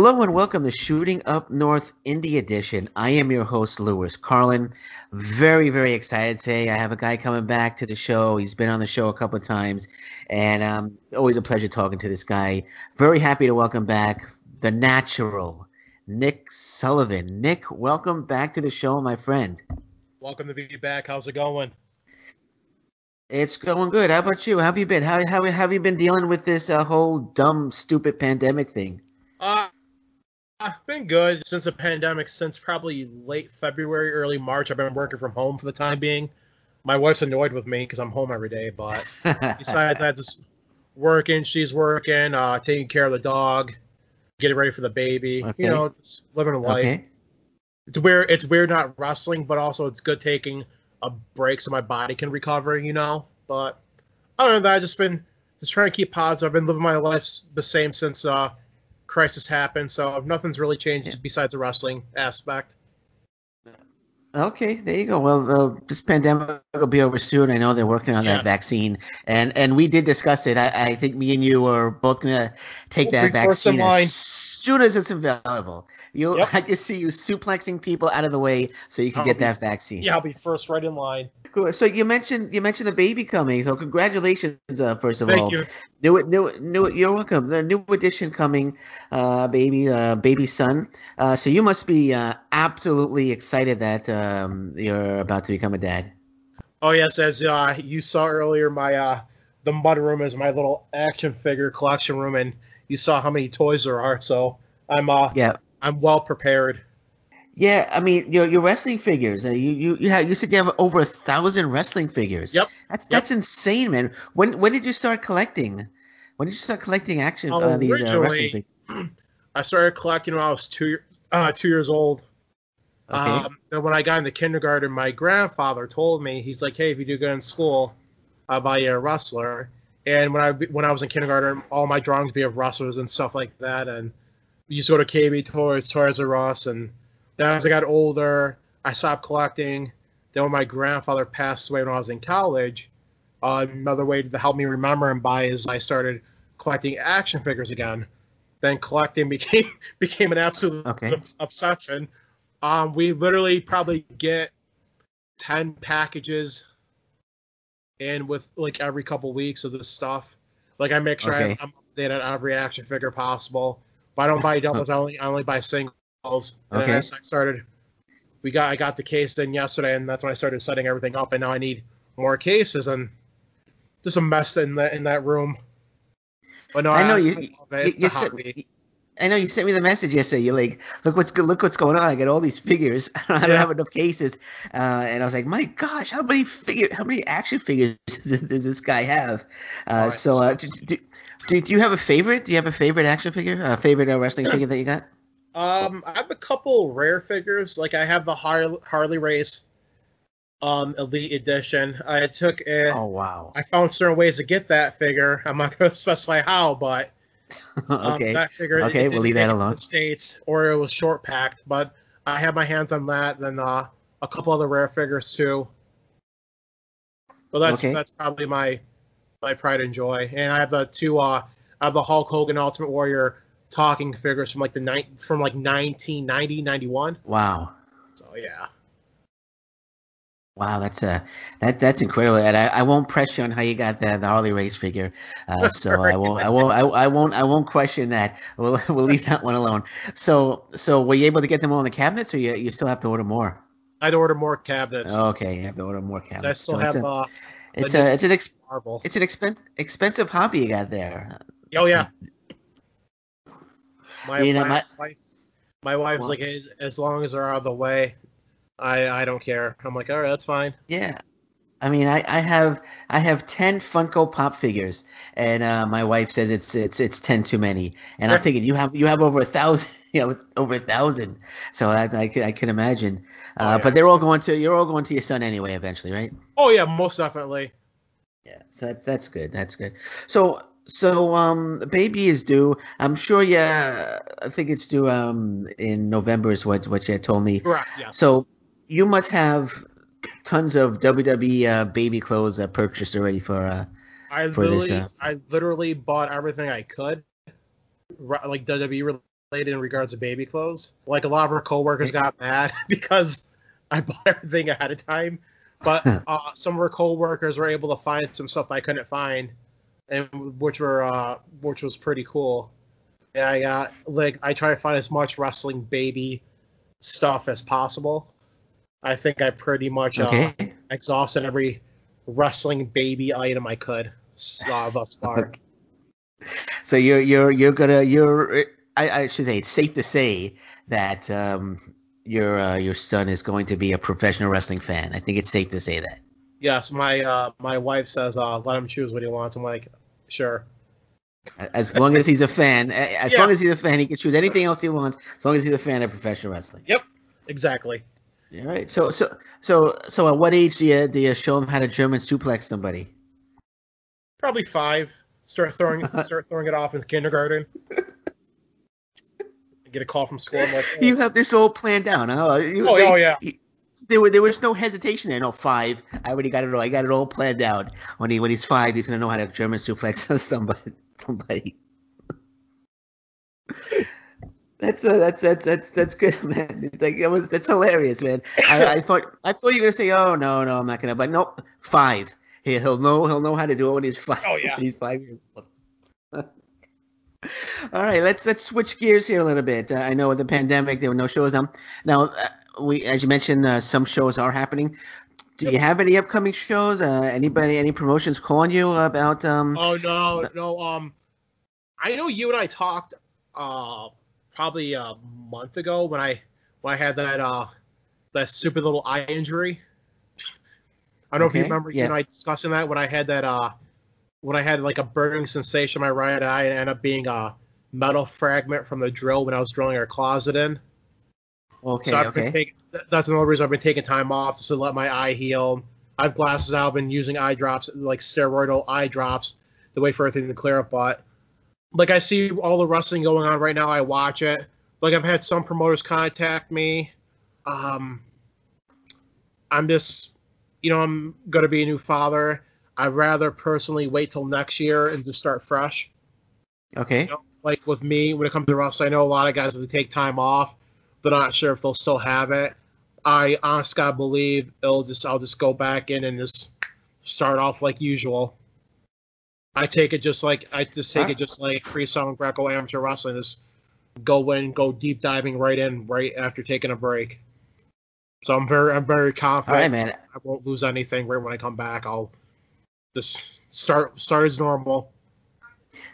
Hello and welcome to Shooting Up North Indy Edition. I am your host, Lewis Carlin. Very, very excited today. I have a guy coming back to the show. He's been on the show a couple of times, and um, always a pleasure talking to this guy. Very happy to welcome back the natural, Nick Sullivan. Nick, welcome back to the show, my friend. Welcome to be back. How's it going? It's going good. How about you? How have you been? How, how, how have you been dealing with this uh, whole dumb, stupid pandemic thing? Uh, I've been good since the pandemic, since probably late February, early March. I've been working from home for the time being. My wife's annoyed with me because I'm home every day, but besides that, just working, she's working, uh, taking care of the dog, getting ready for the baby. Okay. You know, just living a life. Okay. It's weird. It's weird not wrestling, but also it's good taking a break so my body can recover. You know, but other than that, I've just been just trying to keep positive. I've been living my life the same since uh, crisis happened, so nothing's really changed Yeah. besides the wrestling aspect. Okay, there you go. Well, uh, this pandemic will be over soon. I know they're working on that vaccine, and and we did discuss it. I, I think me and you are both gonna take We'll that vaccine line. Soon as it's available. You, Yep. I just see you suplexing people out of the way so you can I'll get be- that vaccine. Yeah, I'll be first right in line. Cool. So you mentioned you mentioned the baby coming. So congratulations, uh, first of Thank all. you. New, new, new. You're welcome. The new edition coming, uh, baby, uh, baby son. Uh, so you must be uh, absolutely excited that um, you're about to become a dad. Oh yes, as uh, you saw earlier, my uh, the mud room is my little action figure collection room, and you saw how many toys there are. So I'm uh, Yeah. I'm well prepared. Yeah, I mean your your wrestling figures. Uh, you you you, have, you said you have over a thousand wrestling figures. Yep. That's that's insane, man. When when did you start collecting? When did you start collecting action uh, these uh, wrestling figures? I started collecting when I was two uh, two years old. Okay. Um, then when I got into kindergarten, my grandfather told me he's like, "Hey, if you do good in school, I'll buy you a wrestler." And when I when I was in kindergarten, all my drawings be of wrestlers and stuff like that. And we used to go to KB Toys, Toys R Us, and then as I got older, I stopped collecting. Then when my grandfather passed away when I was in college, uh, another way to help me remember and buy is I started collecting action figures again. Then collecting became became an absolute Okay. obsession. Um, we literally probably get ten packages in with like every couple weeks of this stuff. Like I make sure Okay. I, I'm updated on every action figure possible. But I don't buy doubles. I only I only buy singles. And Okay. I started, we got I got the case in yesterday, and that's when I started setting everything up. And now I need more cases, and just a mess in that in that room. But no, I know you. love you, it. It's you hobby. I know you sent me the message yesterday. You're like, look what's good. Look what's going on. I got all these figures. I don't Yeah. have enough cases. Uh, and I was like, my gosh, how many figure? How many action figures does does this guy have? Uh, Oh, so, uh, do, do, do, do you have a favorite? Do you have a favorite action figure? A favorite uh, wrestling figure that you got? Um, I have a couple rare figures. Like I have the Har- Harley Race, um, Elite Edition. I took a, Oh wow. I found certain ways to get that figure. I'm not going to specify how, but okay. figure. Okay, it we'll leave that make it to alone. States, or it was short packed, but I have my hands on that. and uh, a couple other rare figures too. Well, that's Okay. that's probably my my pride and joy. And I have the two. Uh, I have the Hulk Hogan Ultimate Warrior talking figures from like the night from like 1990, 91. Wow. So yeah. Wow, that's uh, that that's incredible. And I, I won't press you on how you got the, the Harley Race figure. Uh, so I won't I won't I, I won't I won't question that. We'll we'll leave that one alone. So so were you able to get them all in the cabinets, or you you still have to order more? I'd order more cabinets. Okay, you have to order more cabinets. I still So it's have a, uh, it's a it's an ex, marble. it's an expen- expensive hobby you got there. Oh yeah. My, You know, my, my- my wife's Well- like, as, as long as they're out of the way, I I don't care. I'm like, all right, that's fine. Yeah. I mean, I, I have I have ten Funko Pop figures, and uh, my wife says it's it's it's ten too many. And I'm thinking you have you have over a thousand, you know, over a thousand. So I I I can imagine. Oh, Uh, yeah. But they're all going to you're all going to your son anyway, eventually, right? Oh yeah, most definitely. Yeah. So that's that's good. That's good. So so um, the baby is due. I'm sure. Yeah, I think it's due um in November is what what you had told me. Correct. Yes. So you must have tons of WWE uh, baby clothes uh, purchased already for. Uh, I for this, literally, uh, I literally bought everything I could, like WWE related in regards to baby clothes. Like a lot of our coworkers got mad because I bought everything ahead of time, but uh, some of our coworkers were able to find some stuff I couldn't find, and which were uh, which was pretty cool. And I got like I try to find as much wrestling baby stuff as possible. I think I pretty much uh, exhausted every wrestling baby item I could uh, thus far. So you're you're you're gonna you're I, I should say it's safe to say that um, your uh, your son is going to be a professional wrestling fan. I think it's safe to say that. Yes, my uh, my wife says uh, let him choose what he wants. I'm like, sure. As long as he's a fan, as Yeah. long as he's a fan, he can choose anything else he wants. As long as he's a fan of professional wrestling. Yep, exactly. All right. So so so so at what age do you do you show him how to German suplex somebody? Probably five. Start throwing start throwing it off in kindergarten. Get a call from school. Like, oh, You have this all planned out. Huh? You, Oh, oh, yeah. you- there, were, there was no hesitation there. No, five. I already got it all. I got it all planned out. When he when he's five, he's gonna know how to German suplex somebody. Somebody. That's uh, that's that's that's that's good, man. It's like it was that's hilarious, man. I, I thought I thought you were gonna say, oh no no I'm not gonna, but nope, five. He, he'll know he'll know how to do it when he's five. Oh, yeah. when he's five years old. All right, let's let's switch gears here a little bit. Uh, I know with the pandemic there were no shows on. Now, uh, we as you mentioned, uh, some shows are happening. Do you have any upcoming shows? Uh, anybody, any promotions calling you about? Um, oh no, no. Um, I know you and I talked uh probably a month ago when I when I had that uh that stupid little eye injury. I don't know if you Okay, remember you yeah. and I discussing that when I had that uh when I had like a burning sensation in my right eye and ended up being a metal fragment from the drill when I was drilling our closet in. okay, so I've okay. been taking th- that's another reason I've been taking time off just to let my eye heal. I have glasses now. I've been using eye drops, like steroidal eye drops, to wait for everything to clear up. But like I see all the wrestling going on right now. I watch it. Like I've had some promoters contact me. Um, I'm just, you know, I'm gonna be a new father. I'd rather personally wait till next year and just start fresh Okay. you know, like with me when it comes to wrestling, I know a lot of guys that take time off. They're not sure if they'll still have it. I honestly believe it'll just I'll just go back in and just start off like usual. I take it just like I just take it just like freestyle and Greco amateur wrestling. Just go in, go deep diving right in right after taking a break. So I'm very I'm very All right, confident man. I won't lose anything right when I come back. I'll just start start as normal.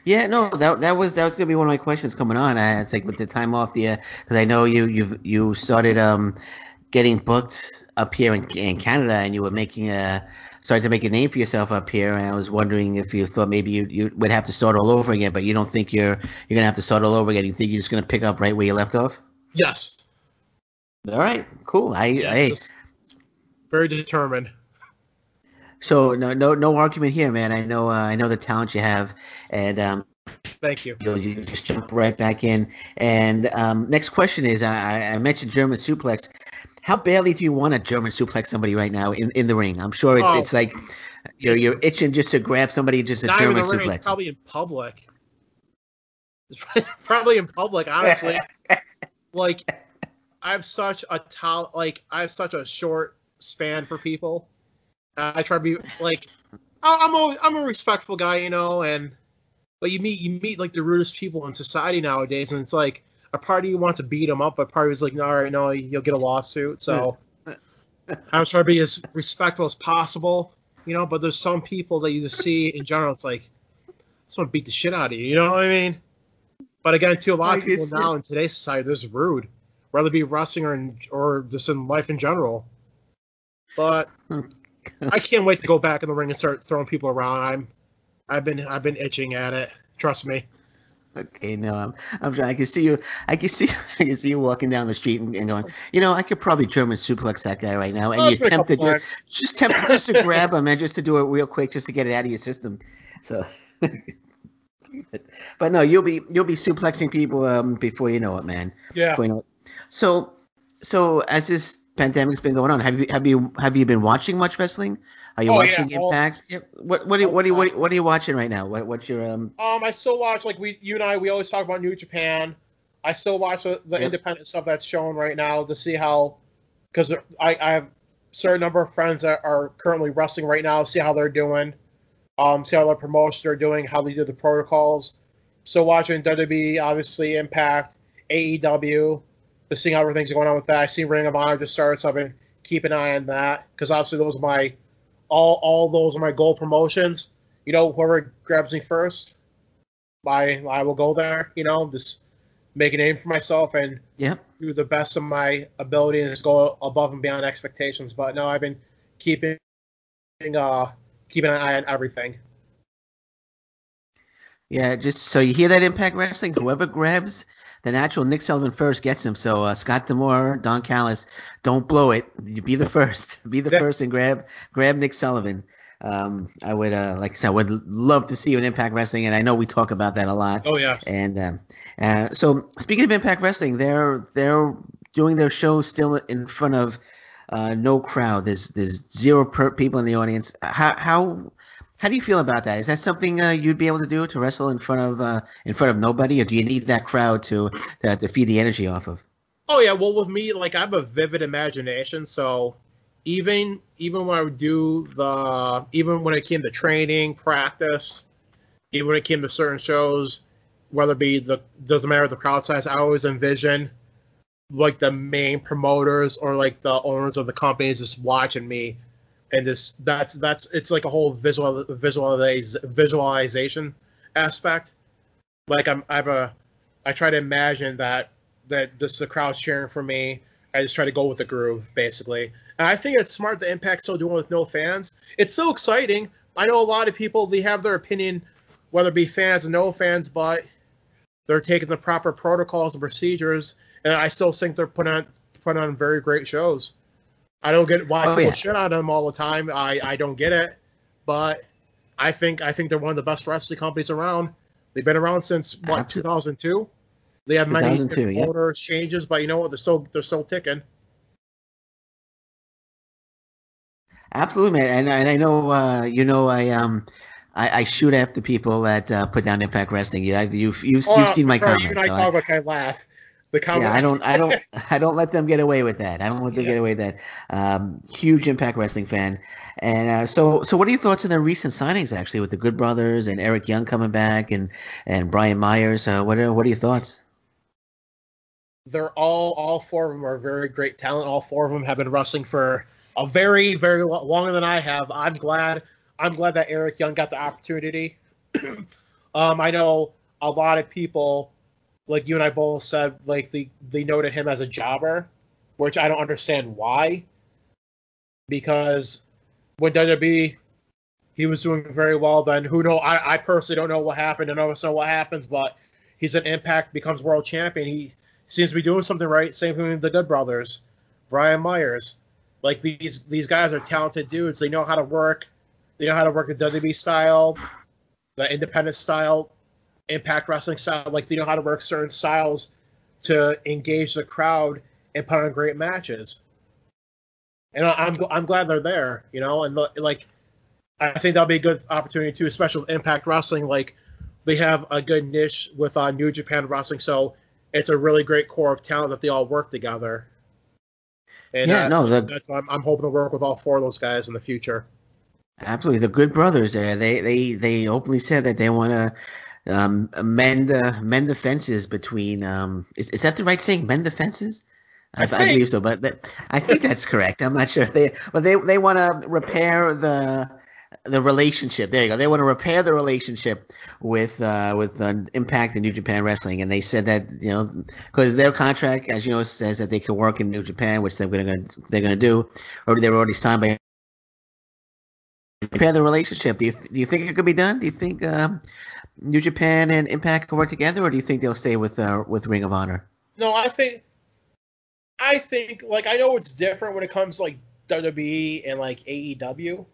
Yeah, no, that that was that was gonna be one of my questions coming on. I, it's like with the time off, the because I know you you've you started um getting booked up here in, in Canada, and you were making a started to make a name for yourself up here. And I was wondering if you thought maybe you you would have to start all over again, but you don't think you're you're gonna have to start all over again. You think you're just gonna pick up right where you left off? Yes. All right, cool. I Yeah, just very determined. so no no no argument here, man. I know uh, I know the talent you have, and um, Thank you. You'll you just jump right back in. And um, next question is, I, I mentioned German suplex. How badly do you want to German suplex somebody right now in, in the ring? I'm sure it's Oh. it's like you're you're itching just to grab somebody just a Not German the ring, suplex. it's probably in public. It's probably in public, honestly. like, I have such a tol- like I have such a short span for people. I try to be like, I'm a I'm a respectful guy, you know, and but you meet you meet like the rudest people in society nowadays, and it's like a part of you wants to beat them up, but part of like, no, all right, no, you'll get a lawsuit. So I was trying to be as respectful as possible, you know. But there's some people that you just see in general, it's like, someone beat the shit out of you, you know what I mean? But again, too, a lot of people now in today's society, this is rude, whether it be wrestling or in, or just in life in general. But I can't wait to go back in the ring and start throwing people around. I'm, I've been, I've been itching at it. Trust me. Okay, no, I'm, I'm trying. I can see you. I can see. I can see you walking down the street and, and going. You know, I could probably German suplex that guy right now, and Oh, you're it's been a tempted to just tempted just to grab him and just to do it real quick, just to get it out of your system. So, but no, you'll be you'll be suplexing people um, before you know it, man. Yeah. You know it. So, so as this pandemic's been going on, have you have you have you been watching much wrestling? Are you Oh, watching yeah, Impact? What what are, what are you what, are- what are you watching right now? What what's your um? Um, I still watch like we, you and I, we always talk about New Japan. I still watch the, the Yep. independent stuff that's shown right now to see how, because I, I have a certain number of friends that are currently wrestling right now, see how they're doing, um, see how their promotions are doing, how they do the protocols. So watching WWE, obviously Impact, AEW, to seeing how everything's going on with that. I see Ring of Honor just started, so I've been keep an eye on that because obviously those are my all all those are my goal promotions. You know, whoever grabs me first, I I will go there. You know, just make a name for myself and Yep. do the best of my ability and just go above and beyond expectations. But no, I've been keeping uh keeping an eye on everything. Yeah, just so you hear that Impact Wrestling, whoever grabs the natural Nick Sullivan first gets him. So uh, Scott D'Amore, Don Callis, don't blow it. You be the first. Be the Yeah. first and grab grab Nick Sullivan. Um, I would, uh, like I said, I would love to see you in Impact Wrestling, and I know we talk about that a lot. Oh yeah. And um, uh, so, speaking of Impact Wrestling, they're they're doing their show still in front of uh, no crowd. There's there's zero per- people in the audience. How how how do you feel about that? Is that something uh, you'd be able to do to wrestle in front of uh, in front of nobody, or do you need that crowd to to, to feed the energy off of? Oh yeah, well with me, like I have a vivid imagination, so even even when I would do the even when it came to training, practice, even when it came to certain shows, whether it be the doesn't matter the crowd size, I always envision like the main promoters or like the owners of the companies just watching me and just that's that's it's like a whole visual visualiz, visualization aspect. Like I'm I have a uh, I try to imagine that that just the crowd's cheering for me. I just try to go with the groove, basically. And I think it's smart that Impact's still doing with no fans. It's so exciting. I know a lot of people they have their opinion, whether it be fans or no fans, but they're taking the proper protocols and procedures, and I still think they're putting on putting on very great shows. I don't get why Oh, people yeah. shit on them all the time. I, I don't get it, but I think I think they're one of the best wrestling companies around. They've been around since what 2002. They have many 2002, yeah. owners changes, but you know what? They're still they're still ticking. Absolutely, man. And, and I know, uh, you know, I um, I, I shoot after people that uh, put down Impact Wrestling. You, you've you've, Oh, you've seen my sorry, comments. You and I so I- talk about I laugh. The yeah, I don't, I don't, I don't let them get away with that. I don't let them Yeah. get away with that. Um, huge Impact Wrestling fan, and uh, so, so what are your thoughts on the recent signings actually with the Good Brothers and Eric Young coming back and and Brian Myers? Uh, what are what are your thoughts? they're all all four of them are very great talent. All four of them have been wrestling for a very very lo- longer than I have. I'm glad I'm glad that Eric Young got the opportunity. um, I know a lot of people, like you and I both said, like they they noted him as a jobber, which I don't understand why. Because when WWE he was doing very well, then who know? I, I personally don't know what happened. I don't know what happens, but he's an Impact, becomes world champion. He seems to be doing something right. Same thing with the Good Brothers, Brian Myers. Like these these guys are talented dudes. They know how to work. They know how to work the WWE style, the independent style, Impact Wrestling style. Like they know how to work certain styles to engage the crowd and put on great matches. And I- I'm I'm glad they're there. You know, and like I think that'll be a good opportunity too, especially with Impact Wrestling. Like they have a good niche with uh, New Japan Wrestling, so it's a really great core of talent that they all work together. And yeah, uh, no, the that's why I'm, I'm hoping to work with all four of those guys in the future. Absolutely, the Good Brothers. There, they they they openly said that they want to um, mend uh, mend the fences between. Um, is is that the right saying? Mend the fences. I, I I believe so, but I think that's correct. I'm not sure if they, but they they want to repair the the relationship. There you go. They want to repair the relationship with uh, with uh, Impact and New Japan Wrestling, and they said that you know because their contract, as you know, says that they can work in New Japan, which they're gonna they're gonna do, or they're already signed by repair the relationship. Do you do you think it could be done? Do you think um, New Japan and Impact work together, or do you think they'll stay with uh, with Ring of Honor? No, I think, I think like I know it's different when it comes to, like WWE and like AEW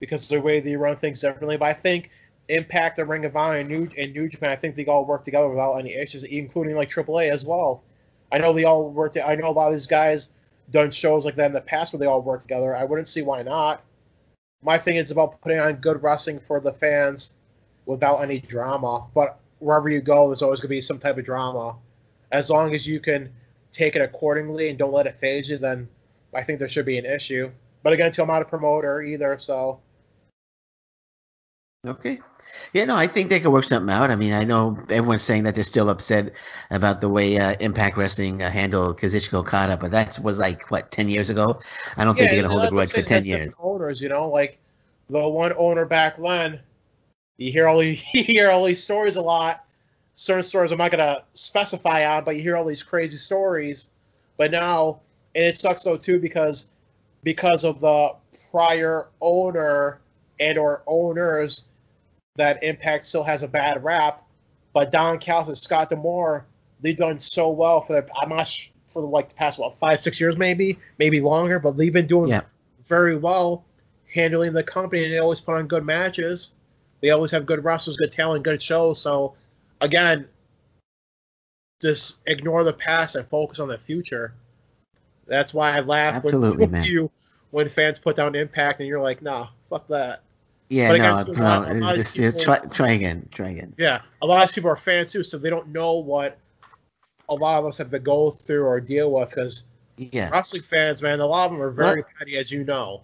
because the way they run things differently. But I think Impact and Ring of Honor and New and New Japan, I think they all work together without any issues, including like AAA as well. I know they all work. I know a lot of these guys done shows like that in the past where they all work together. I wouldn't see why not. My thing is about putting on good wrestling for the fans without any drama. But wherever you go, there's always gonna be some type of drama as long as you can take it accordingly and don't let it phase you, then I think there should be an issue. But again, I'm not a promoter either, so. Okay. Yeah, no, I think they could work something out. I mean, I know everyone's saying that they're still upset about the way uh, Impact Wrestling uh, handled Kazuchika Okada, but that was like what ten years ago. I don't yeah, think they're gonna hold a grudge for ten years. Owners, you know, like the one owner back then, you hear all these, you hear all these stories a lot. Certain stories I'm not gonna specify on, but you hear all these crazy stories. But now, and it sucks though too because because of the prior owner and or owners that Impact still has a bad rap. But Don Callis and Scott D'Amore, they've done so well for the I'm not for the, like the past what five six years maybe maybe longer, but they've been doing yeah. very well handling the company. and They always put on good matches. They always have good wrestlers, good talent, good shows. So again, just ignore the past and focus on the future. That's why I laugh Absolutely, when, you when fans put down Impact and you're like, nah, fuck that. Yeah, But no, again, no. lot- a Just, people- try, try again. Try again. Yeah, a lot of people are fans too, so they don't know what a lot of us have to go through or deal with. Because Yeah. wrestling fans, man, a lot of them are very petty, as you know.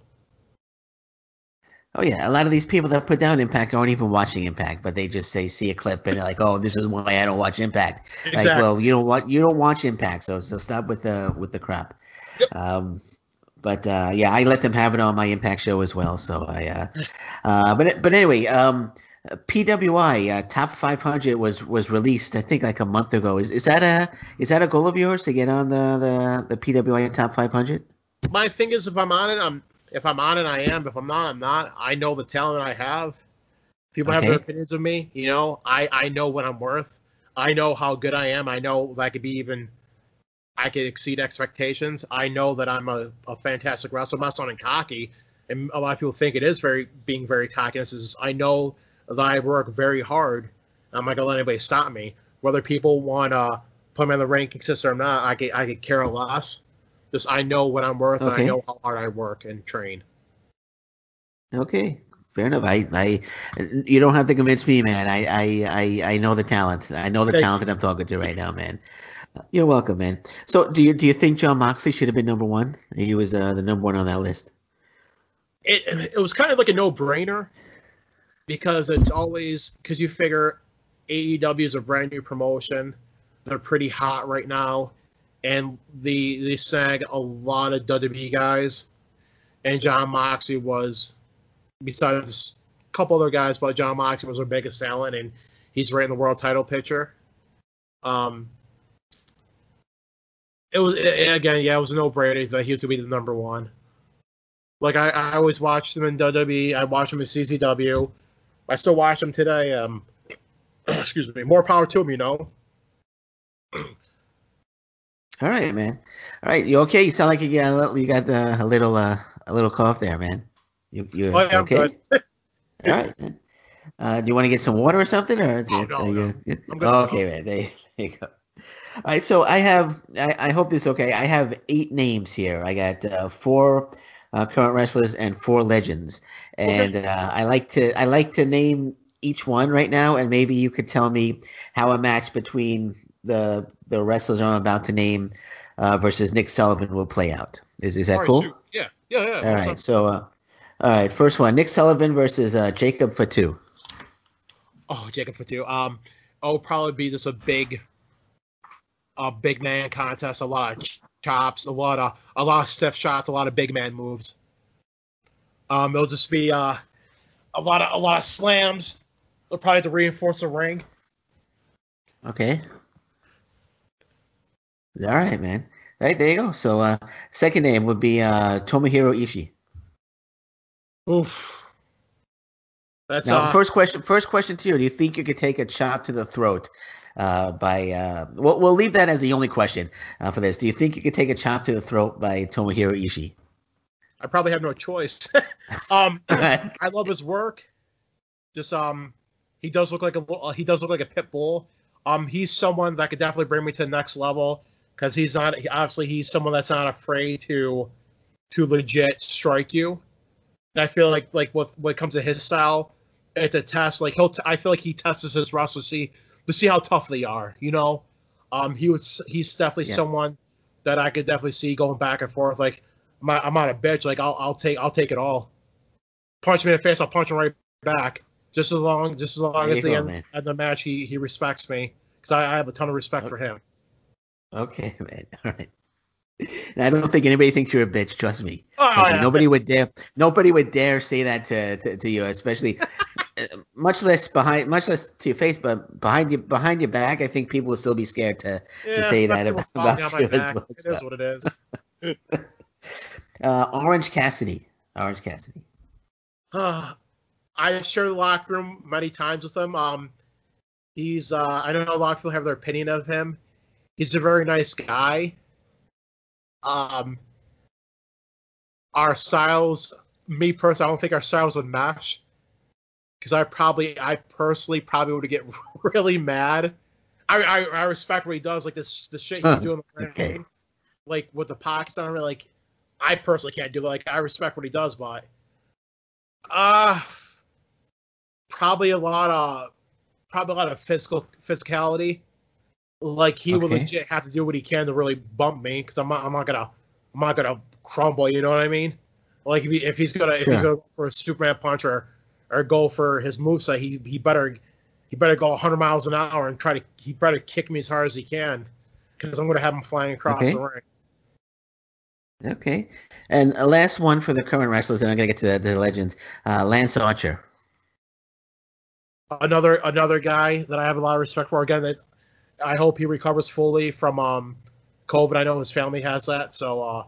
Oh yeah, a lot of these people that put down Impact aren't even watching Impact, but they just say see a clip and they're like, "Oh, this is why I don't watch Impact." Like, well, you don't want you don't watch Impact, so so stop with the with the crap. Yep. Um, but uh, yeah, I let them have it on my Impact show as well. So I, uh, uh, but but anyway, um, PWI uh, Top 500 was was released I think like a month ago. Is is that a is that a goal of yours to get on the the, the PWI Top 500? My thing is, if I'm on it, I'm if I'm on it, I am. If I'm not, I'm not. I know the talent I have. People have their opinions of me. You know, I I know what I'm worth. I know how good I am. I know that I could be even. I could exceed expectations. I know that I'm a, a fantastic wrestler. I'm not sounding cocky, and a lot of people think it is very being very cocky. This is I know that I work very hard. I'm not gonna let anybody stop me. Whether people want to put me on the ranking system or not, I could I could care less. Just I know what I'm worth, and I know how hard I work and train. Okay, fair enough. I, I, you don't have to convince me, man. I, I, I, I know the talent. I know the Thank talent that I'm talking to right now, man. You're welcome, man. So, do you do you think Jon Moxley should have been number one? He was uh, the number one on that list. it, it was kind of like a no-brainer because it's always because you figure AEW is a brand new promotion. They're pretty hot right now, and the they sag a lot of WWE guys. And Jon Moxley was, besides a couple other guys, but Jon Moxley was their biggest talent, and he's right in the world title picture. Um, it was again, yeah, it was a no-brainer that he was gonna be the number one. Like I, I always watched them in WWE. I watched them in CZW. I still watch them today. Um, excuse me. More power to him, you know. All right, man. All right, you okay? You sound like you got a little, you got uh, a little uh, a little cough there, man. You you Oh, yeah, I'm okay? good. All right. Man. Uh, do you want to get some water or something, or Oh, no, are you, I'm good. Okay, man. There, there you go. All right, so I have, I, I hope this is okay. I have eight names here. I got uh, four uh, current wrestlers and four legends, and uh, I like to, I like to name each one right now, and maybe you could tell me how a match between the the wrestlers I'm about to name uh, versus Nick Sullivan will play out. Is is that right, cool? shoot. Yeah, yeah, yeah. All right, up? so uh, all right, first one, Nick Sullivan versus uh, Jacob Fatu. Oh, Jacob Fatu. Um, it'll probably be just a big, a big man contest. A lot of chops, a lot of a lot of stiff shots, a lot of big man moves. Um, it'll just be uh, a lot of a lot of slams. They'll probably have to reinforce the ring. Okay. All right, man. All right, there you go. So, uh, second name would be uh, Tomohiro Ishii. Oof. That's Now, first question. First question to you: Do you think you could take a chop to the throat uh, by? Uh, we'll, we'll leave that as the only question uh, for this. Do you think you could take a chop to the throat by Tomohiro Ishii? I probably have no choice. um, I love his work. Just um, he does look like a uh, he does look like a pit bull. Um, he's someone that could definitely bring me to the next level because he's not obviously he's someone that's not afraid to to legit strike you. And I feel like like with when it comes to his style, it's a test. Like he'll t- I feel like he tests his wrestlers to see to see how tough they are. You know, Um, he was he's definitely Yeah. someone that I could definitely see going back and forth. Like I'm not, I'm not a bitch. Like I'll I'll take I'll take it all. Punch me in the face, I'll punch him right back. Just as long just as long There as the go, end man. of the match he he respects me because I, I have a ton of respect Okay. for him. Okay, man. All right. And I don't think anybody thinks you're a bitch. Trust me. Oh, yeah. Nobody would dare. Nobody would dare say that to, to, to you, especially uh, much less behind, much less to your face, but behind you, behind your back. I think people will still be scared to. Yeah, say that about- about you as well, It is what it is. Uh, Orange Cassidy. Orange Cassidy. Uh, I shared the locker room many times with him. Um, he's uh, I don't know a lot of people have their opinion of him. He's a very nice guy. Um, our styles, me personally, I don't think our styles would match. Because I probably, I personally probably would get really mad. I, I, I respect what he does, like this, the shit he's Huh, doing, in okay. like with the pockets on. Like, I personally can't do it. Like, I respect what he does, but uh probably a lot of probably a lot of physical physicality. Like he would Okay. legit have to do what he can to really bump me because I'm not I'm not gonna I'm not gonna crumble. You know what I mean? Like if, he, if he's gonna if he's gonna go for a Superman punch or or go for his moveset, he he better he better go 100 miles an hour and try to he better kick me as hard as he can because I'm gonna have him flying across Okay. the ring. Okay. And uh, last one for the current wrestlers, and I'm gonna get to the, the legends. Uh, Lance Archer. another another guy that I have a lot of respect for. Again, that I hope he recovers fully from um, COVID. I know his family has that, so uh,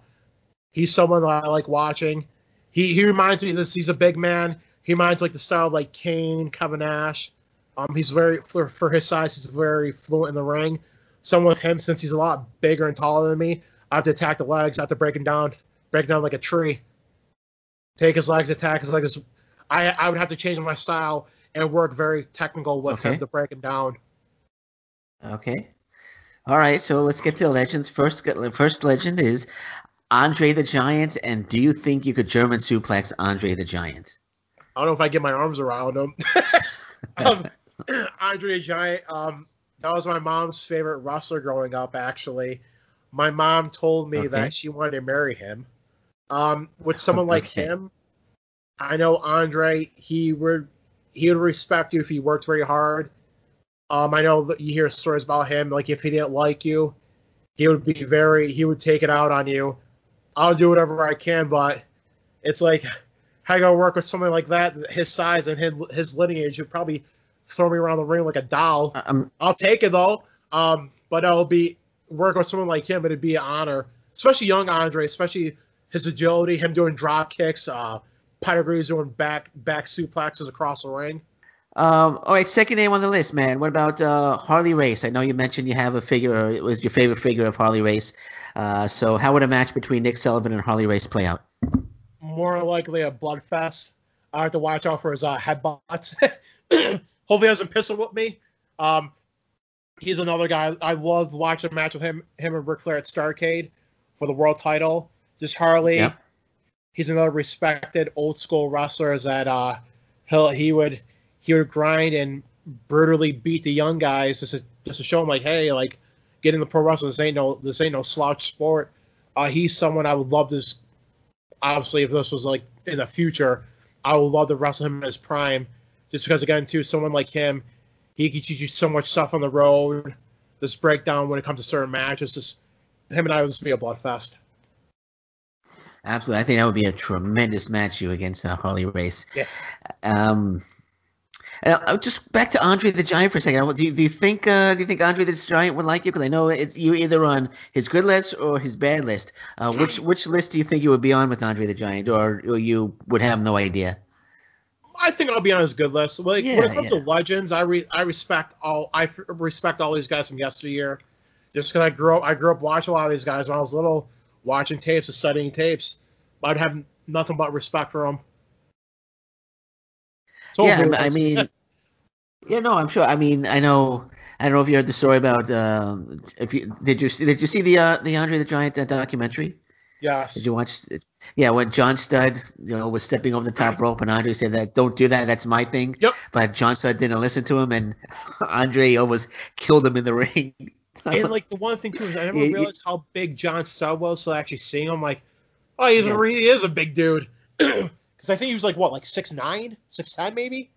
he's someone that I like watching. He he reminds me of this. He's a big man. He reminds like the style of like Kane, Kevin Nash. Um, he's very for for his size. He's very fluent in the ring. Someone with him, since he's a lot bigger and taller than me, I have to attack the legs. I have to break him down, break him down like a tree. Take his legs, attack his legs. I I would have to change my style and work very technical with Okay. him to break him down. Okay. All right. So let's get to the legends. First, first legend is Andre the Giant. And do you think you could German suplex Andre the Giant? I don't know if I get my arms around him. um, Andre the Giant, um, that was my mom's favorite wrestler growing up. Actually, my mom told me Okay. that she wanted to marry him. Um, with someone like Okay. him, I know Andre. He would he would respect you if he worked very hard. Um, I know that you hear stories about him. Like if he didn't like you, he would be very he would take it out on you. I'll do whatever I can, but it's like how you gonna work with someone like that, his size and his, his lineage, would probably throw me around the ring like a doll. Um, I'll take it though. Um, but it'll be work with someone like him, it'd be an honor, especially young Andre, especially his agility, him doing drop kicks, uh, pedigrees doing back back suplexes across the ring. Um, all right. Second name on the list, man. What about uh, Harley Race? I know you mentioned you have a figure. Or it was your favorite figure of Harley Race. Uh, so how would a match between Nick Sullivan and Harley Race play out? More likely a bloodfest. I have to watch out for his uh, headbutts. Hopefully, he doesn't pistol whip me. Um, he's another guy. I loved watching a match with him, him and Ric Flair at Starcade for the world title. Just Harley. Yep. He's another respected old school wrestler. That uh, he'll he would he would grind and brutally beat the young guys just to, just to show them like, hey, like get in the pro wrestling. This ain't no this ain't no slouch sport. Uh, he's someone I would love to. Obviously, if this was like in the future, I would love to wrestle him in his prime. Just because again, too, someone like him, he can teach you so much stuff on the road. This breakdown when it comes to certain matches, just him and I would just be a bloodfest. Absolutely. I think that would be a tremendous match you against uh, Harley Race. Yeah. Um, uh, uh, just back to Andre the Giant for a second. Do you, do you think uh, do you think Andre the Giant would like you? Because I know it's you either on his good list or his bad list. Uh, which which list do you think you would be on with Andre the Giant, or, or you would have no idea? I think I'll be on his good list. Like Yeah, when it comes yeah. to legends, I re- I respect all I f- respect all these guys from yesteryear. Just because I grew up, I grew up watching a lot of these guys when I was little, watching tapes and studying tapes. I'd have nothing but respect for them. Yeah, I mean- I once- mean, yeah, no, I'm sure. I mean, I know. I don't know if you heard the story about. Um, if you did you see- did you see the uh, the Andre the Giant uh, documentary? yes, Did you watch? it? Yeah, when John Studd, you know, was stepping over the top rope, and Andre said that, "Don't do that. That's my thing." Yep. But John Studd didn't listen to him, and Andre almost killed him in the ring. And like the one thing too is I never Yeah, yeah. realized how big John Studd was. So actually seeing him, like, oh, he's Yeah. a, he is a big dude. Because I think he was like what, like six nine, six ten maybe.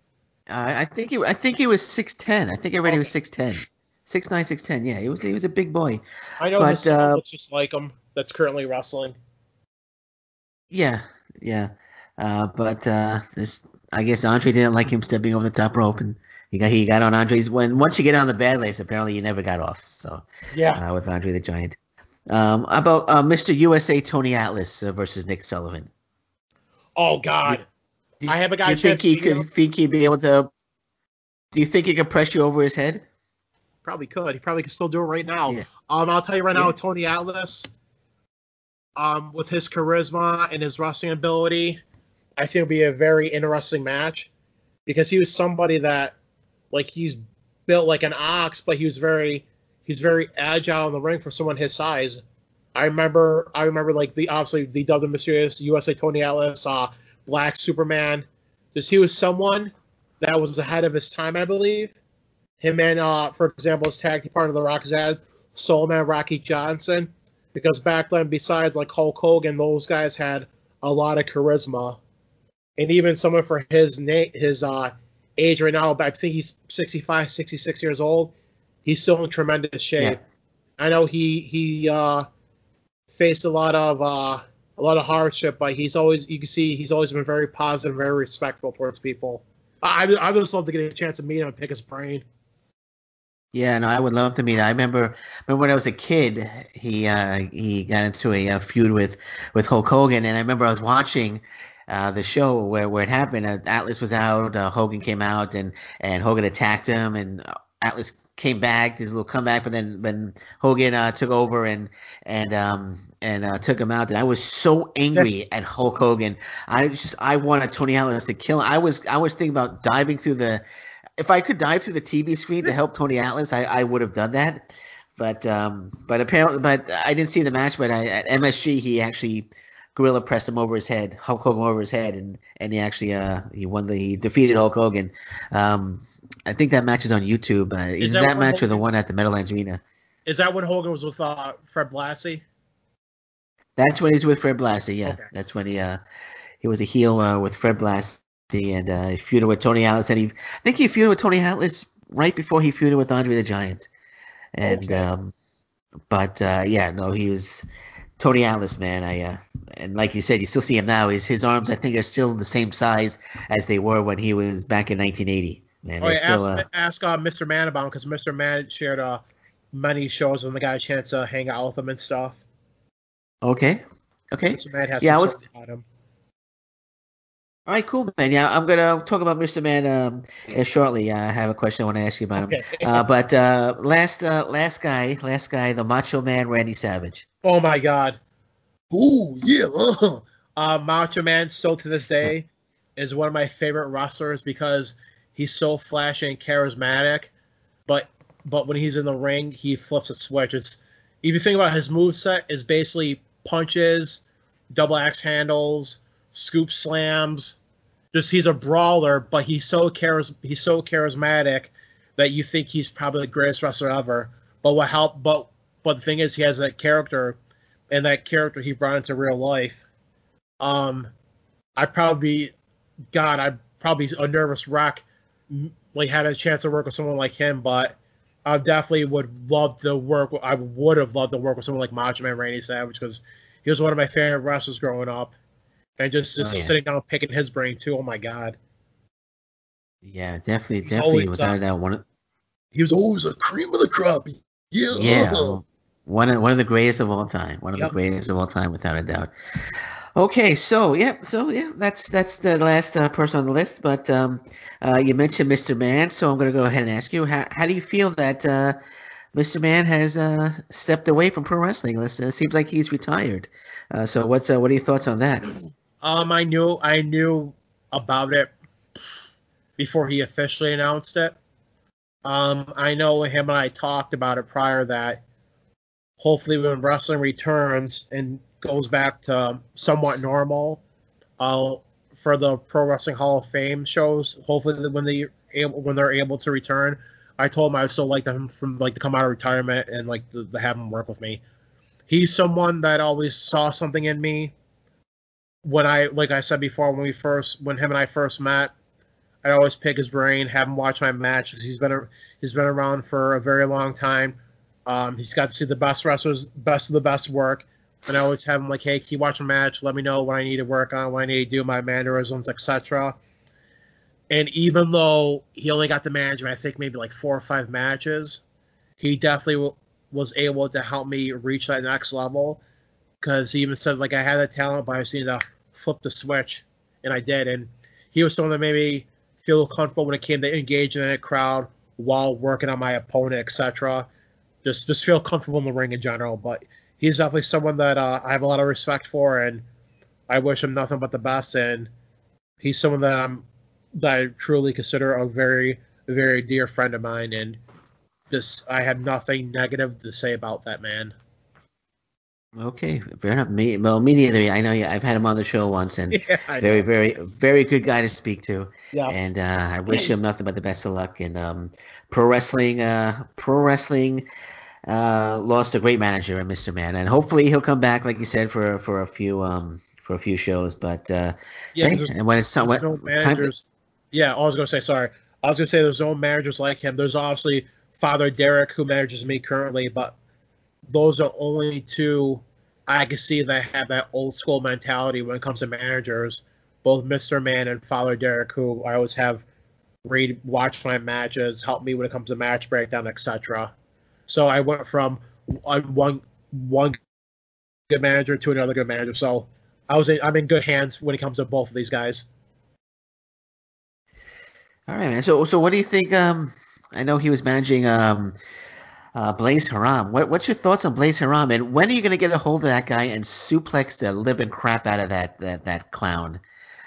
Uh, I think he I think he was six ten. I think I read he was six ten. Six nine, six ten. Yeah, he was he was a big boy. I know But, his son uh, looks just like him. That's currently wrestling. Yeah, yeah. Uh, but uh, this, I guess Andre didn't like him stepping over the top rope, and he got he got on Andre's. When once you get on the bad lace, apparently you never got off. So Yeah. uh, with Andre the Giant. Um, about uh, Mr. USA Tony Atlas uh, versus Nick Sullivan. Oh God. Do I have a guy you think he to beat him. could think he'd be able to? Do you think he could press you over his head? Probably could. He probably could still do it right now. Yeah. Um, I'll tell you right Yeah. now, Tony Atlas, um, with his charisma and his wrestling ability, I think it'll be a very interesting match because he was somebody that, like, he's built like an ox, but he was very, he's very agile in the ring for someone his size. I remember, I remember like the obviously the Double Mysterious USA Tony Atlas, uh, Black Superman. Just he was someone that was ahead of his time, I believe. Him and, uh, for example, his tag team partner, The Rock, had Soul Man Rocky Johnson. Because back then, besides like Hulk Hogan, those guys had a lot of charisma. And even someone for his na- his uh, age right now, I think he's 65, 66 years old. He's still in tremendous shape. I know he he uh, faced a lot of uh, a lot of hardship, but he's always you can see he's always been very positive, very respectful towards people. I I would just love to get a chance to meet him and pick his brain. Yeah, no, I would love to meet. I remember, remember when I was a kid, he uh, he got into a, uh feud with with Hulk Hogan, and I remember I was watching uh, the show where, where it happened. Uh, Atlas was out, uh, Hogan came out, and and Hogan attacked him, and Atlas came back, his little comeback, but then when Hogan uh, took over and and um and uh, took him out, and I was so angry at Hulk Hogan. I just I wanted Tony Atlas to kill him. I was I was thinking about diving through the if I could dive through the TV screen to help Tony Atlas, I, I would have done that. But um, but apparently, but I didn't see the match. But I, at MSG, he actually gorilla pressed him over his head, Hulk Hogan over his head, and and he actually uh he won the he defeated Hulk Hogan. Um, I think that match is on YouTube. Uh, Is that that match or the one at the Meadowlands Arena. Is that when Hogan was with uh, Fred Blassie? That's when he's with Fred Blassie. Yeah, Okay. that's when he uh he was a heel uh, with Fred Blassie and uh, he feuded with Tony Atlas, and he I think he feuded with Tony Atlas right before he feuded with Andre the Giant. And Okay. um, but uh, yeah, no, he was Tony Atlas, man. I uh, and like you said, you still see him now. His his arms, I think, are still the same size as they were when he was back in 1980. Man, Oh yeah, ask, uh, ask uh, Mr. Man about him because Mr. Man shared uh, many shows when the got a chance to hang out with him and stuff. okay. Okay. Mr. Man has Yeah, I was- about him. All right, cool, man. Yeah, I'm gonna talk about Mr. Man um, uh, shortly. I have a question I want to ask you about him. Okay. Uh, but uh, last uh, last guy, last guy, the Macho Man, Randy Savage. oh my God. Ooh yeah. Uh-huh. Uh, Macho Man still to this day is one of my favorite wrestlers because he's so flashy and charismatic, but but when he's in the ring, he flips a switch. It's if you think about his move set is basically punches, double axe handles, scoop slams. Just he's a brawler, but he's so charis- he's so charismatic that you think he's probably the greatest wrestler ever. But what help but but the thing is he has that character and that character he brought into real life. Um I probably God, I'd probably a nervous wreck like had a chance to work with someone like him, but I definitely would love to work. with- I would have loved to work with someone like Macho Man Randy Savage because he was one of my favorite wrestlers growing up, and just just Oh, yeah. sitting down picking his brain too. Oh my God, Yeah, definitely, He's definitely, always without up. a uh, doubt, one of he was always a cream of the crop. Yeah, yeah, one of one of the greatest of all time. One of Yep. the greatest of all time, without a doubt. Okay, so yeah, so yeah, that's that's the last uh, person on the list. But um, uh, you mentioned Mr. Man, so I'm going to go ahead and ask you how how do you feel that uh, Mr. Man has uh, stepped away from pro wrestling? It seems like he's retired. Uh, so what's uh, what are your thoughts on that? Um, I knew I knew about it before he officially announced it. Um, I know him and I talked about it prior that hopefully when wrestling returns and goes back to somewhat normal, uh, for the Pro Wrestling Hall of Fame shows, hopefully when they able when they're able to return, I told him I would still like them from like to come out of retirement and like to, to have him work with me. He's someone that always saw something in me. When I like I said before when we first when him and I first met, I always pick his brain, have him watch my match because he's been a, he's been around for a very long time. Um, he's got to see the best wrestlers, best of the best work, and I always have him like, hey, keep watching match? Let me know what I need to work on, what I need to do, my mannerisms, etc. And even though he only got the management, I think maybe like four or five matches, he definitely w- was able to help me reach that next level. Because he even said like I had the talent, but I just needed to flip the switch, and I did. And he was someone that made me feel comfortable when it came to engaging in a crowd while working on my opponent, etc. Just just feel comfortable in the ring in general. But he's definitely someone that uh, I have a lot of respect for, and I wish him nothing but the best. And he's someone that I'm that I truly consider a very very dear friend of mine, and this I have nothing negative to say about that man. Okay, fair enough. Me, well, me neither. I know you. I've had him on the show once, and Yeah, very, know. very, very good guy to speak to. Yes. And uh, I wish him nothing but the best of luck. And um, pro wrestling, uh, pro wrestling, uh, lost a great manager in Mr. Man, and hopefully he'll come back, like you said, for for a few um for a few shows. But uh, yeah, and when it's when, no managers. Yeah, I was gonna say sorry. I was gonna say there's no managers like him. There's obviously Father Derek who manages me currently, but those are only two I can see that have that old school mentality when it comes to managers. Both Mr. Man and Father Derek, who I always have read, watch my matches, help me when it comes to match breakdown, etc. So I went from one one one good manager to another good manager. So I was in, I'm in good hands when it comes to both of these guys. all right, man. So, so what do you think? Um, I know he was managing um, uh, Blaze Haram. What, what's your thoughts on Blaze Haram? And when are you gonna get a hold of that guy and suplex the living crap out of that that that clown?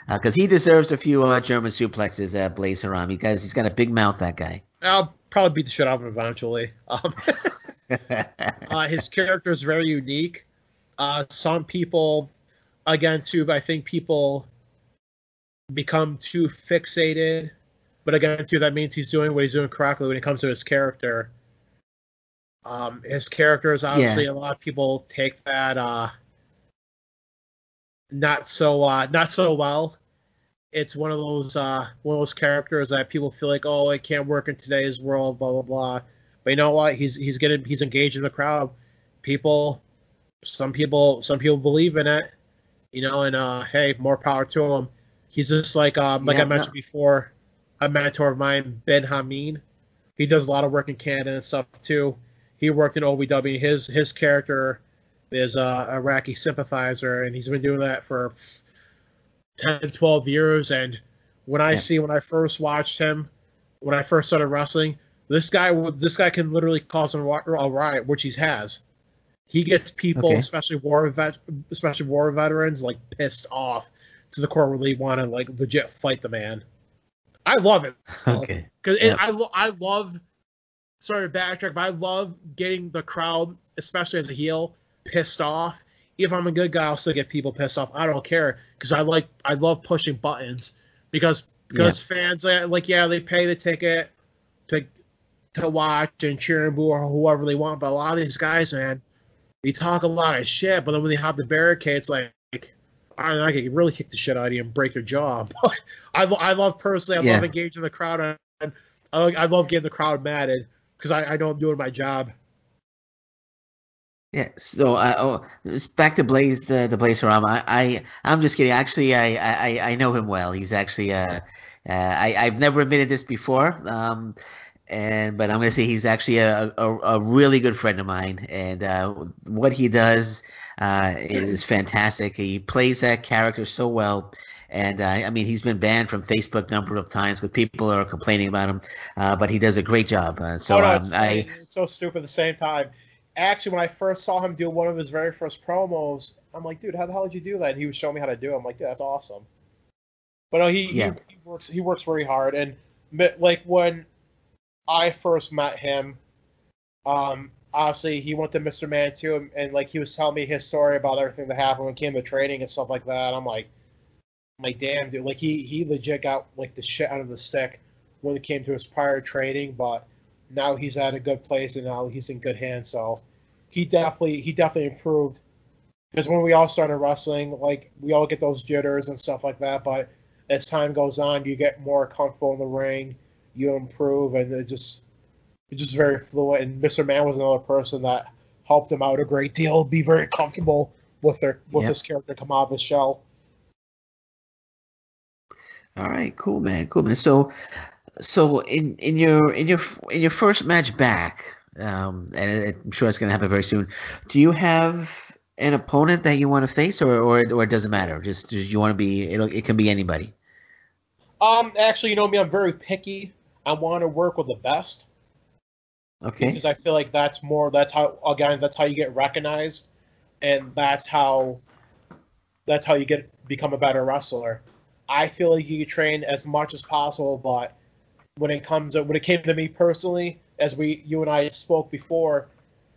Because he deserves a few uh, German suplexes, uh, Blaze Haram. Because he's got a big mouth, that guy. Probably beat the shit out of him eventually. Um, uh, his character is very unique. Uh, some people, again, too, I think people become too fixated. But again, too, that means he's doing what he's doing correctly when it comes to his character. Um, his character is obviously a lot of people take that uh, not so uh, not so well. It's one of those uh, one of those characters that people feel like, oh, it can't work in today's world, blah blah blah. But you know what? He's he's getting he's engaging the crowd. People, some people some people believe in it, you know. And uh, hey, more power to him. He's just like um, like Yeah, I mentioned before, a mentor of mine, Ben Hameen. He does a lot of work in Canada and stuff too. He worked in OVW. His his character is a Iraqi sympathizer, and he's been doing that for 10, 12 years. And when I Yeah. see when I first watched him, when I first started wrestling, this guy this guy can literally cause a ri- a riot, which he has. He gets people, Okay. especially war vet, especially war veterans, like pissed off to the core where they want to like legit fight the man. I love it okay. because Yeah. I lo- I love sorry to backtrack, but I love getting the crowd, especially as a heel, pissed off. If I'm a good guy, I'll still get people pissed off. I don't care because I like I love pushing buttons because because fans uh, like yeah they pay the ticket to to watch and cheer and boo or whoever they want, but a lot of these guys, man, they talk a lot of shit, but then when they have the barricades, like. I, don't know, I can really kick the shit out of you and break your jaw. But I, I love personally, I Yeah. love engaging the crowd. And I, I love getting the crowd mad because I, I know I'm doing my job. Yeah. So, uh, oh, it's back to Blaze, the the Blaze Haram. I, I, I'm just kidding. Actually, I, I, I know him well. He's actually, uh, uh, I, I've never admitted this before. Um, and but I'm gonna say he's actually a, a, a really good friend of mine, and uh, what he does uh, is fantastic. He plays that character so well. And uh, I mean, he's been banned from Facebook a number of times with people are complaining about him, uh, but he does a great job. Uh, so oh, no, um, it's, I, it's so stupid at the same time. Actually, when I first saw him do one of his very first promos, I'm like, dude, how the hell did you do that? And he was showing me how to do it. I'm like, dude, that's awesome. But no, he, Yeah. he, he works he works very hard. And like when I first met him, um, obviously he went to Mr. Man too, and, and like he was telling me his story about everything that happened when it came to training and stuff like that. I'm like, I'm like, damn, dude, like he he legit got like the shit out of the stick when it came to his prior training, but now he's at a good place and now he's in good hands. So he definitely he definitely improved. Because when we all started wrestling, like we all get those jitters and stuff like that, but as time goes on, you get more comfortable in the ring, you improve, and it just it's just very fluid. And Mr. Man was another person that helped him out a great deal, be very comfortable with their with Yep. this character come out of his shell. All right, cool, man, cool, man. So, so in in your in your in your first match back, um, and it, I'm sure it's gonna happen very soon. Do you have an opponent that you want to face, or or or it doesn't matter? Just, just you want to be? It, it can be anybody. Um, actually, you know me, I'm very picky. I want to work with the best Okay. because I feel like that's more. That's how again. That's how you get recognized, and that's how. That's how you get become a better wrestler. I feel like you train as much as possible, but when it comes when it came to me personally, as we you and I spoke before,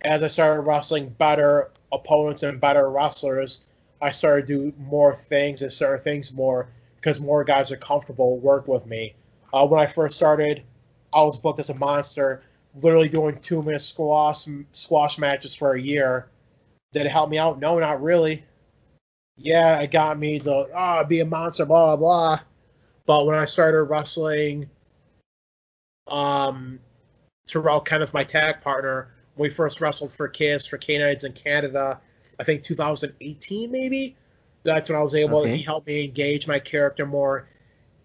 as I started wrestling better opponents and better wrestlers, I started to do more things and certain things more because more guys are comfortable work with me. Uh, when I first started, I was booked as a monster, literally doing two minute squash squash matches for a year. Did it help me out? No, not really. Yeah, it got me to ah be a monster, blah blah blah. But when I started wrestling, um, Terrell Kenneth, my tag partner, when we first wrestled for Kiss for Canines in Canada, I think 2018 maybe. That's when I was able. Okay. He helped me engage my character more.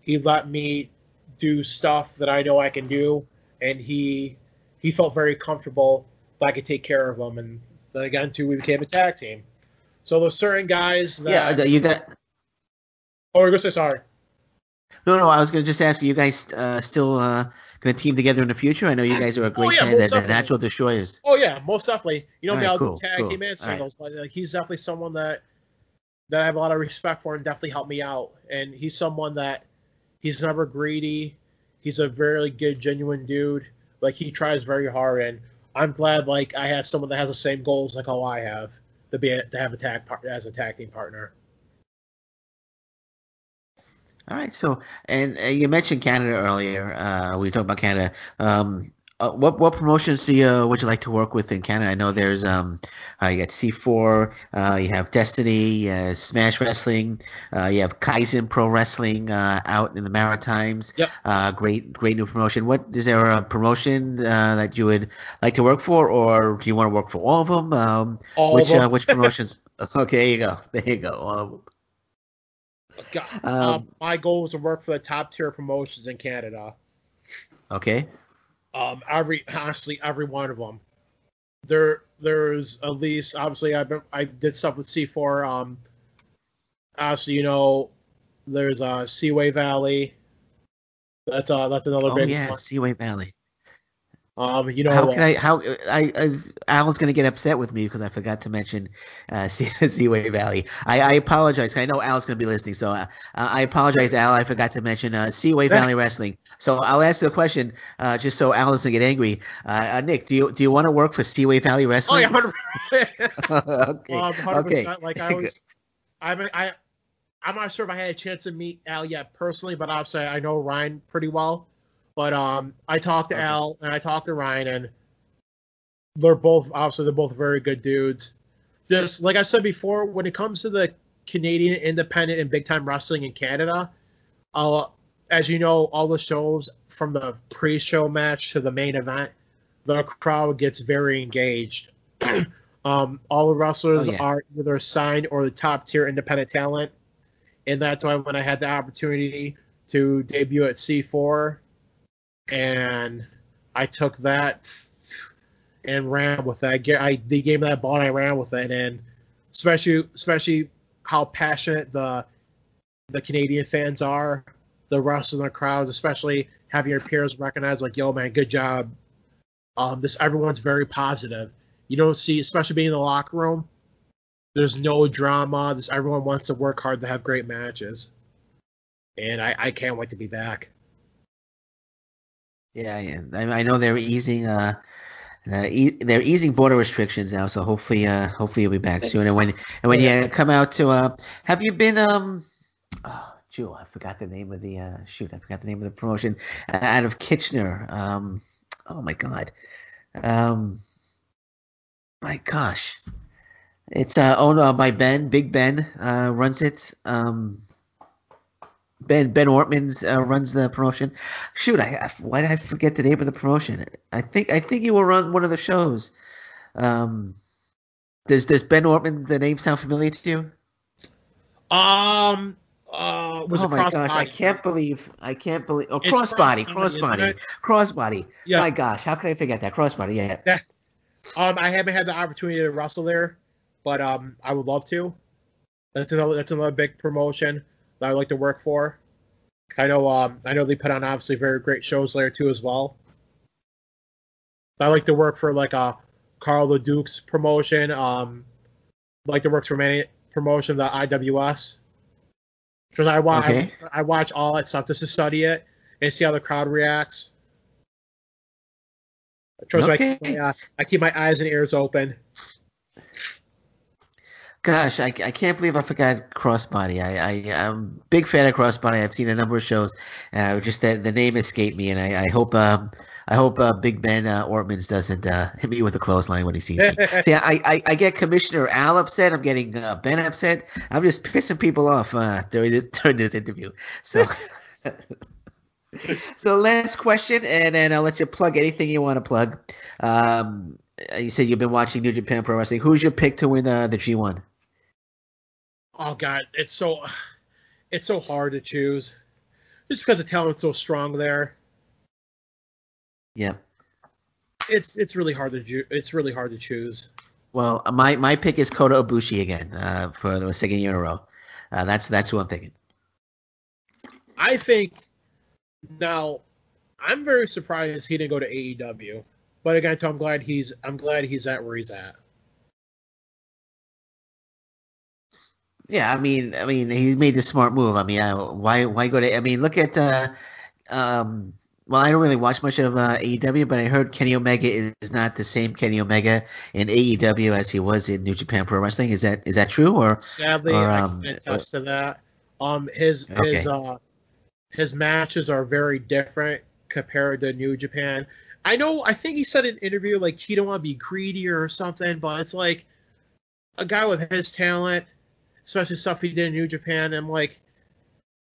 He let me do stuff that I know I can do, and he he felt very comfortable that I could take care of him. And then again, too, we became a tag team. So there's certain guys that. Yeah, you got. oh, we're gonna say sorry. No, no. I was gonna just ask you. You guys uh, still uh, gonna team together in the future? I know you guys are a great Oh, yeah, team. The, the natural destroyers. Oh yeah, most definitely. You know, All me, right, cool, tag cool. team and All right. singles, but like he's definitely someone that that I have a lot of respect for and definitely helped me out. And he's someone that he's never greedy. He's a very good, genuine dude. Like he tries very hard, and I'm glad like I have someone that has the same goals like all I have to be a, to have a tag part as a tag team partner. All right. So, and uh, you mentioned Canada earlier. Uh, we talked about Canada. Um, uh, what what promotions do you uh, would you like to work with in Canada? I know there's um, uh, you got C4, uh, you have Destiny, uh, Smash Wrestling, uh, you have Kaizen Pro Wrestling uh, out in the Maritimes. Yep. Uh, great great new promotion. What is there a promotion uh, that you would like to work for, or do you want to work for all of them? Um, All which of them. Uh, which promotions? okay, there you go. There you go. All of them. God, Um, um, my goal is to work for the top tier promotions in Canada. okay. Um, every honestly, every one of them. There, there's at least obviously I've been I did stuff with C4. Um, obviously you know there's uh Seaway Valley. That's uh that's another Oh big yeah, one. Seaway Valley. Um, you know How uh, can I? How I? I Al's gonna get upset with me because I forgot to mention uh, Sea- Seaway Valley. I, I apologize. I know Al's gonna be listening, so uh, I apologize, Al. I forgot to mention uh, Seaway Valley Wrestling. So I'll ask the question uh, just so Al doesn't get angry. Uh, uh, Nick, do you do you want to work for Seaway Valley Wrestling? Oh yeah, 100%. okay. Um, hundred okay. Like I was, I mean, I, I'm not sure if I had a chance to meet Al yet personally, but obviously I know Ryan pretty well. But um, I talked to Okay. Al and I talked to Ryan, and they're both obviously they're both very good dudes. Just like I said before, when it comes to the Canadian independent and big time wrestling in Canada, uh, as you know, all the shows from the pre-show match to the main event, the crowd gets very engaged. um, all the wrestlers Oh, yeah. are either signed or the top tier independent talent, and that's why when I had the opportunity to debut at C4, and I took that and ran with that. I they gave me that I bought, I ran with it, and especially especially how passionate the the Canadian fans are, the wrestlers and the crowds, especially having your peers recognize like, yo man, good job. Um, this everyone's very positive. You don't see, especially being in the locker room, there's no drama. This everyone wants to work hard to have great matches, and I, I can't wait to be back. Yeah, yeah. I, I know they're easing uh, uh e- they're easing border restrictions now, so hopefully uh hopefully you'll be back soon. And when and when you come out to uh have you been um oh Jewel, I forgot the name of the uh shoot, I forgot the name of the promotion uh, out of Kitchener. Um oh my god. Um, my gosh, it's uh, owned uh, by Ben. Big Ben uh, runs it. Um, Ben Ben Ortman's uh, runs the promotion. Shoot, I, I why did I forget the name of the promotion? I think I think he will run one of the shows. Um, does does Ben Ortman the name sound familiar to you? Um, uh, was oh my gosh, I can't believe I can't believe oh crossbody, Crossbody, crossbody. Yeah. My gosh, how could I forget that crossbody? Yeah. Um, I haven't had the opportunity to wrestle there, but um, I would love to. That's another that's another big promotion that I like to work for. I know um I know they put on obviously very great shows there too as well. I like to work for like a Carl the Duke's promotion. Um, like to work for many promotion the IWS. Because I watch Okay. I, watch all that stuff just to study it and see how the crowd reacts. Trust me, I keep, Okay. my, uh, I keep my eyes and ears open. Gosh, I, I can't believe I forgot Crossbody. I, I I'm a big fan of Crossbody. I've seen a number of shows. Uh, just that the name escaped me, and I, I hope um I hope uh, Big Ben uh, Ortmans doesn't uh, hit me with a clothesline when he sees me. See, I, I, I get Commissioner Al upset. I'm getting uh, Ben upset. I'm just pissing people off uh, during this during this interview. So. So last question, and then I'll let you plug anything you want to plug. Um, you said you've been watching New Japan Pro Wrestling. Who's your pick to win uh, the G1? Oh god, it's so it's so hard to choose. Just because the talent's so strong there. Yeah. It's it's really hard to ju- it's really hard to choose. Well, my my pick is Kota Ibushi again uh, for the second year in a row. Uh, that's that's who I'm picking. I think now I'm very surprised he didn't go to AEW. But again, I'm glad he's I'm glad he's at where he's at. Yeah, I mean, I mean, he's made the smart move. I mean, uh, why why go to? I mean, look at. Uh, um, well, I don't really watch much of uh, AEW, but I heard Kenny Omega is, is not the same Kenny Omega in AEW as he was in New Japan Pro Wrestling. Is that is that true or? Sadly, Or, I um, can attest to that. Um, his his uh his matches are very different compared to New Japan. I know. I think he said in an interview like he don't want to be greedy or something, but it's like a guy with his talent, especially stuff he did in New Japan. I'm like,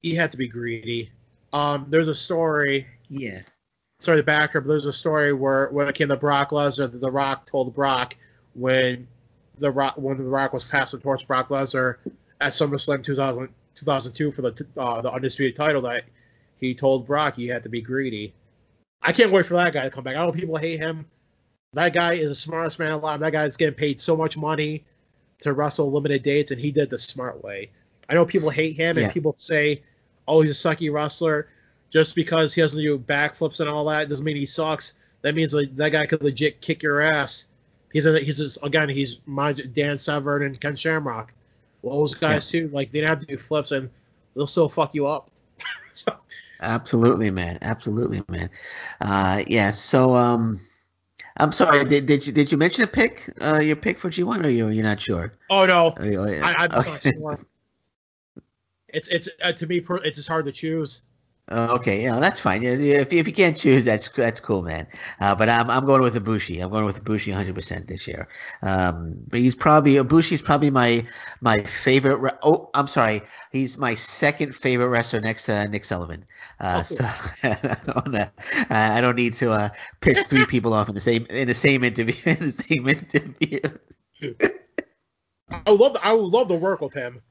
he had to be greedy. Um, there's a story. Yeah. Sorry, the backer, but there's a story where when it came to Brock Lesnar, The Rock told Brock when the Rock when the Rock was passing towards Brock Lesnar at SummerSlam 2000, 2002 for the uh, the undisputed title that he told Brock he had to be greedy. I can't wait for that guy to come back. I know people hate him. That guy is the smartest man alive. That guy's getting paid so much money to wrestle limited dates, and he did the smart way. I know people hate him, and Yeah. people say, "Oh, he's a sucky wrestler." Just because he doesn't do backflips and all that doesn't mean he sucks. That means like, that guy could legit kick your ass. He's a, he's just, again he's my Dan Severn and Ken Shamrock. Well, those guys too, like they don't have to do flips and they'll still fuck you up. so, Absolutely, man. Absolutely, man. Uh, yeah. So, um, I'm sorry. Did, did you did you mention a pick? Uh, your pick for G1, or you you're not sure? oh no, Oh, I, I'm okay. not sure. It's it's uh, to me it's just hard to choose. Oh, okay, yeah, that's fine. If, if you can't choose, that's that's cool, man. Uh, but I'm I'm going with Ibushi. I'm going with Ibushi 100% this year. Um, but he's probably Ibushi's probably my my favorite. Re- oh, I'm sorry, he's my second favorite wrestler next to Nick Sullivan. Uh, Oh. so I don't, uh, I don't need to uh, piss three people off in the same in the same interview in the same interview. I love I would love to work with him.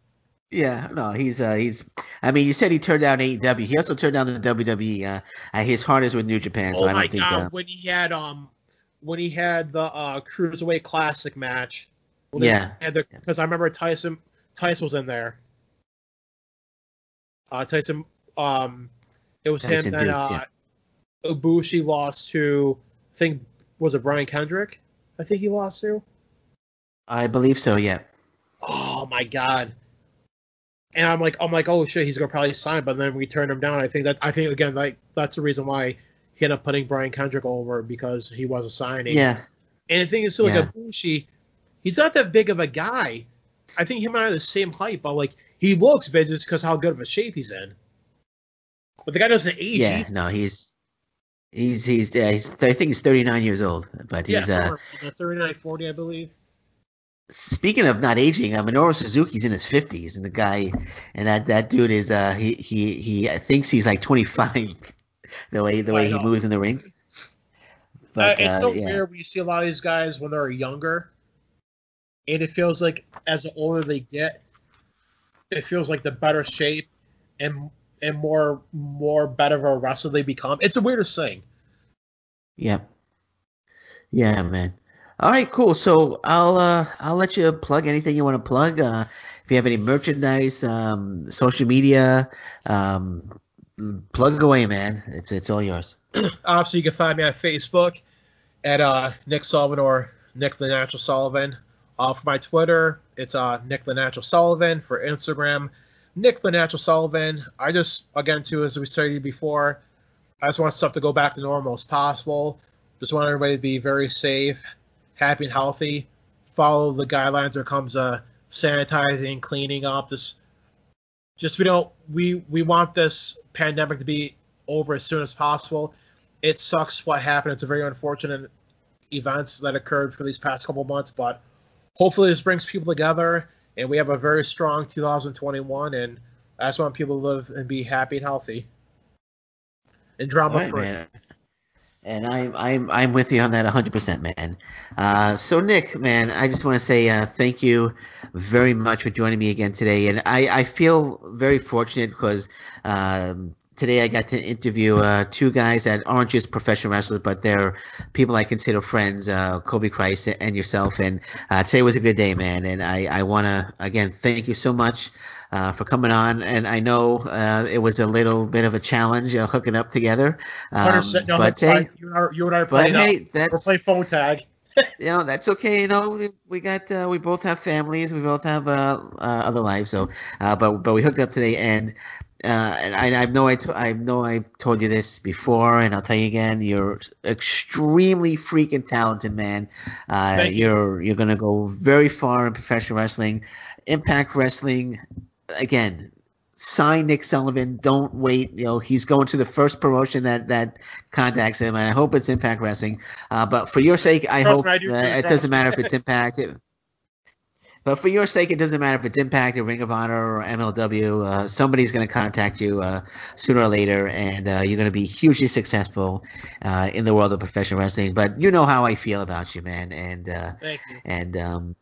Yeah, no, he's uh he's. I mean, you said he turned down AEW. He also turned down the WWE. Uh, uh, his heart is with New Japan, so oh I my don't think. god, Uh, when he had um when he had the uh cruiserweight classic match. Yeah. Because I remember Tyson Tyson was in there. Uh, Tyson um it was Tyson him that Dux, uh yeah. Ibushi lost to I think was it Brian Kendrick? I think he lost to. I believe so. Yeah. Oh my god. And I'm like, I'm like, oh shit, he's gonna probably sign, but then we turned him down. I think that I think again, like that's the reason why he ended up putting Brian Kendrick over because he wasn't signing. Yeah. And the thing is, too, like Yeah. Ibushi, he's not that big of a guy. I think him and I are the same height, but like he looks big just because how good of a shape he's in. But the guy doesn't age. Yeah. either. No, he's. He's he's, yeah, he's I think he's 39 years old, but he's yeah, uh, 39, 40, I believe. Speaking of not aging, uh, Minoru Suzuki's in his 50s, and the guy, and that that dude is uh he he he thinks he's like 25, the way the way he moves in the ring. But, uh, it's uh, so yeah. weird when you see a lot of these guys when they're younger, and it feels like as the older they get, it feels like the better shape and and more more better of a wrestler they become. It's the weirdest thing. Yeah. Yeah, man. All right, cool. So I'll uh, I'll let you plug anything you want to plug. Uh, if you have any merchandise, um, social media, um, plug away, man. It's it's all yours. Obviously, you can find me on Facebook at uh, Nick Sullivan or Nick the Natural Sullivan. Uh, for my Twitter, it's uh, Nick the Natural Sullivan. For Instagram, Nick the Natural Sullivan. I just again too, as we stated before, I just want stuff to go back to normal as possible. Just want everybody to be very safe happy and healthy. Follow the guidelines when it comes to sanitizing, cleaning up. Just, just we don't we we want this pandemic to be over as soon as possible. It sucks what happened. It's a very unfortunate events that occurred for these past couple months, but hopefully this brings people together and we have a very strong 2021 and I just want people to live and be happy and healthy and drama free. Right, and I'm I'm I'm with you on that 100%, man. Uh, so Nick, man, I just want to say uh, thank you very much for joining me again today, and I I feel very fortunate because. Um, today I got to interview uh, two guys that aren't just professional wrestlers, but they're people I consider friends, uh, Kobe Christ and yourself. And uh, today was a good day, man. And I, I want to, again, thank you so much uh, for coming on. And I know uh, it was a little bit of a challenge uh, hooking up together. Um, no, but hey, you and I, you and I are playing but, hey, that's, we're playing phone tag. you know that's okay. You know we got uh, we both have families. We both have uh, uh, other lives. So, uh, but but we hooked up today, and uh, and I, I know I, t- I know I told you this before, and I'll tell you again. You're extremely freaking talented, man. Uh, you're you're gonna go very far in professional wrestling, Impact Wrestling again, sign Nick Sullivan. Don't wait. You know, he's going to the first promotion that that contacts him, and I hope it's Impact Wrestling. Uh, but for your sake, I Trust hope I do it doesn't matter if it's Impact. But for your sake, it doesn't matter if it's Impact or Ring of Honor or MLW. Uh, somebody's going to contact you uh, sooner or later, and uh, you're going to be hugely successful uh, in the world of professional wrestling. But you know how I feel about you, man. And uh, and um,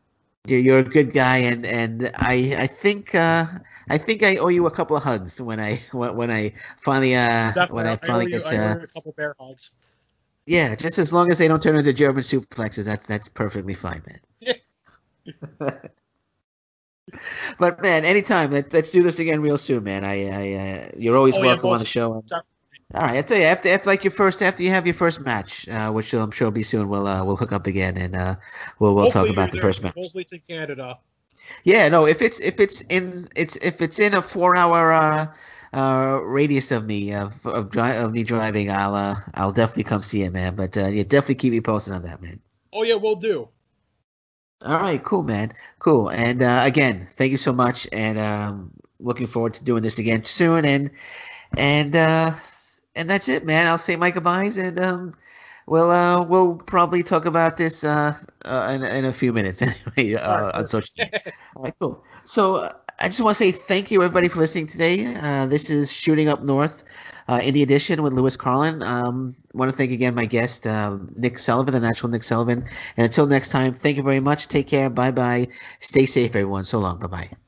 you're a good guy, and and I I think uh, I think I owe you a couple of hugs when I when I finally uh Definitely. when I finally I get you, uh, a couple bear hugs. Yeah, just as long as they don't turn into German suplexes, that's that's perfectly fine, man. but man, anytime. Let's let's do this again real soon, man. I, I uh, you're always oh, welcome yeah, on the show. Definitely. All right, I tell you, after, after like your first, after you have your first match, uh, which I'm sure will be soon, we'll uh, we'll hook up again and uh, we'll we'll talk about the first match. Hopefully, it's in Canada. Yeah, no, if it's if it's in it's if it's in a four hour uh, uh, radius of me of of, dri- of me driving, I'll uh, I'll definitely come see it, man. But uh, yeah, definitely keep me posted on that, man. Oh yeah, we'll do. All right, cool, man, cool. And uh, again, thank you so much, and um, looking forward to doing this again soon. And and uh, and that's it, man. I'll say my goodbyes, and um, we'll uh, we'll probably talk about this uh, uh in, in a few minutes anyway uh, on social. All right, cool. So uh, I just want to say thank you everybody for listening today. Uh, this is Shooting Up North. Uh, the Edition with Lewis Carlin. Um, want to thank again my guest, uh, Nick Sullivan, the natural Nick Sullivan. And until next time, thank you very much. Take care. Bye bye. Stay safe, everyone. So long. Bye bye.